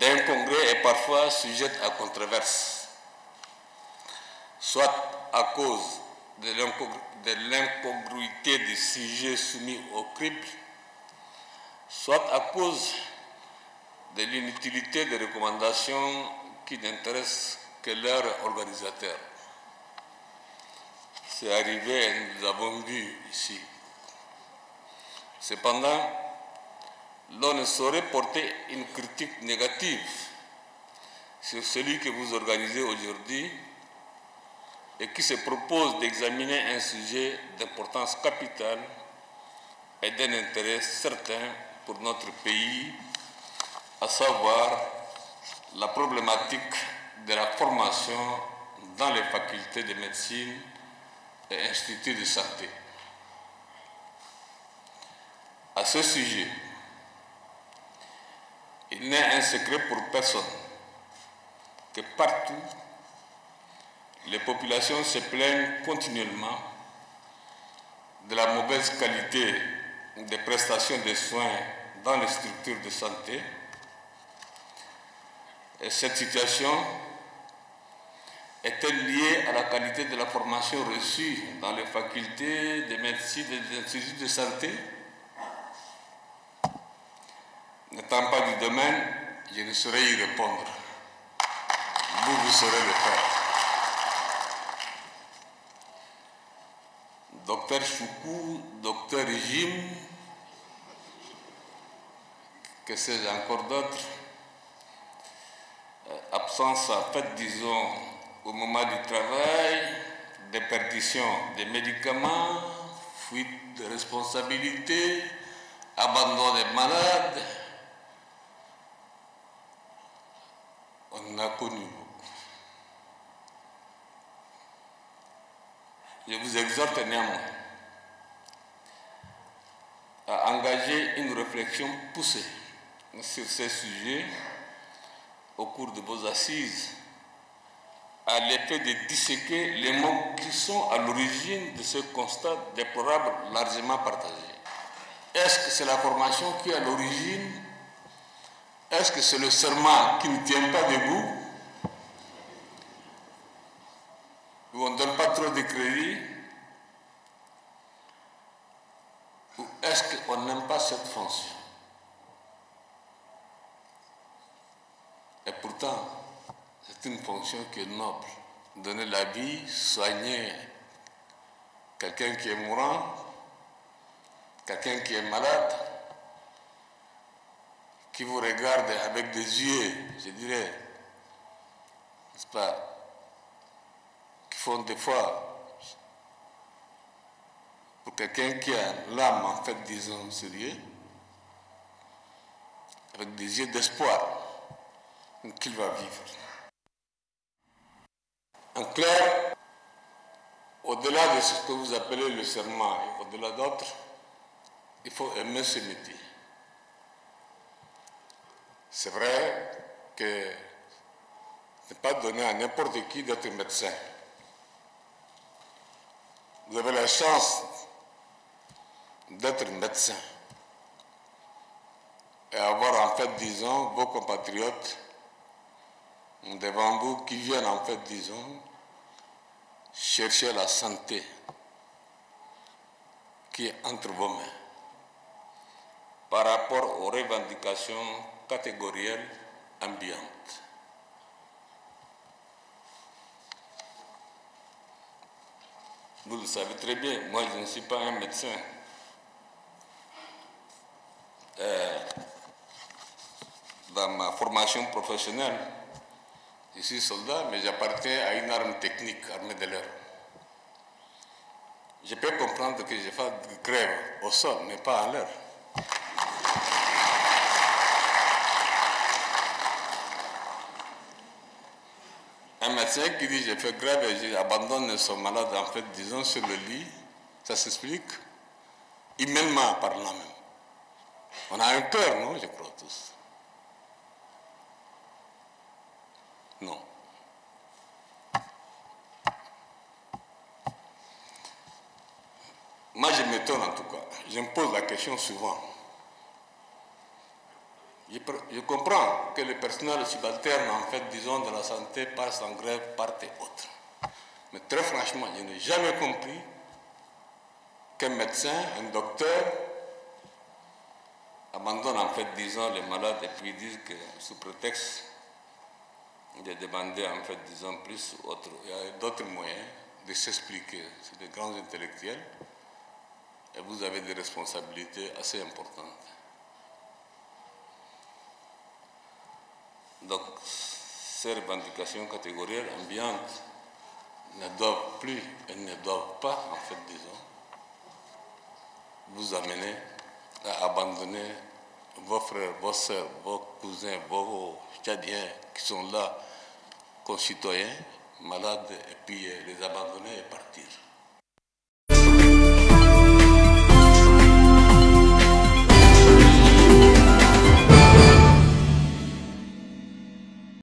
d'un congrès est parfois sujette à controverse, soit à cause de l'incongruité des sujets soumis au crible, soit à cause de l'inutilité des recommandations qui n'intéressent que leurs organisateurs. C'est arrivé et nous avons vu ici. Cependant, l'on ne saurait porter une critique négative sur celui que vous organisez aujourd'hui et qui se propose d'examiner un sujet d'importance capitale et d'un intérêt certain pour notre pays, à savoir la problématique de la formation dans les facultés de médecine et instituts de santé. À ce sujet, n'est un secret pour personne que partout, les populations se plaignent continuellement de la mauvaise qualité des prestations de soins dans les structures de santé. Et cette situation est-elle liée à la qualité de la formation reçue dans les facultés de médecine et des instituts de santé N'étant pas du domaine, je ne saurais y répondre. Vous, vous saurez le faire. Docteur Choukou, docteur Jim, que sais-je encore d'autres, euh, absence en fait, disons, au moment du travail, déperdition des médicaments, fuite de responsabilité, abandon des malades, on a connu beaucoup. Je vous exhorte néanmoins à engager une réflexion poussée sur ces sujets au cours de vos assises à l'effet de disséquer les mots qui sont à l'origine de ce constat déplorable largement partagé. Est-ce que c'est la formation qui est à l'origine? Est-ce que c'est le serment qui ne tient pas debout Où on ne donne pas trop crédit Ou est-ce qu'on n'aime pas cette fonction Et pourtant, c'est une fonction qui est noble. Donner la vie, soigner quelqu'un qui est mourant, quelqu'un qui est malade, qui vous regarde avec des yeux, je dirais, n'est-ce pas, font des fois, pour quelqu'un qui a l'âme, en fait, disons, sérieux, avec des yeux d'espoir qu'il va vivre. En clair, au-delà de ce que vous appelez le serment et au-delà d'autres, il faut aimer ce métier. C'est vrai que ce n'est pas donné à n'importe qui d'être médecin. Vous avez la chance d'être médecin et avoir en fait, disons, vos compatriotes devant vous qui viennent en fait, disons, chercher la santé qui est entre vos mains par rapport aux revendications catégorielle ambiante. Vous le savez très bien, moi je ne suis pas un médecin. Euh, dans ma formation professionnelle, je suis soldat, mais j'appartiens à une arme technique, armée de l'air. Je peux comprendre que je fasse grève au sol, mais pas en l'air. Un médecin qui dit j'ai fait grève et j'abandonne son malade en fait, disons, sur le lit, ça s'explique humainement parlant même. On a un cœur, non, je crois tous? Non. Moi, je m'étonne en tout cas. Je me pose la question souvent. Je, comprends que le personnel subalterne, en fait, disons, de la santé passe en grève part et autre. Mais très franchement, je n'ai jamais compris qu'un médecin, un docteur, abandonne en fait, disons, les malades et puis disent que sous prétexte de demander en fait, disons, plus autre, il y a d'autres moyens de s'expliquer. C'est des grands intellectuels et vous avez des responsabilités assez importantes. Donc, ces revendications catégorielles ambiantes ne doivent plus et ne doivent pas, en fait, disons, vous amener à abandonner vos frères, vos soeurs, vos cousins, vos tchadiens qui sont là, concitoyens, malades, et puis les abandonner et partir.